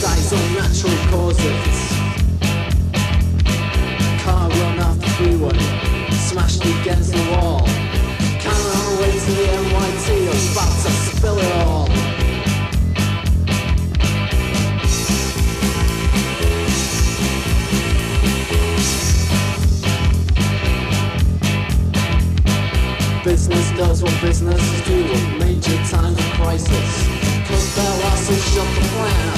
dies on natural causes. Car run off the freeway, smashed against the wall. Can't run away to the NYT, I'm about to spill it all. Business does what business do, a major time of crisis. Cause their are shut the plan.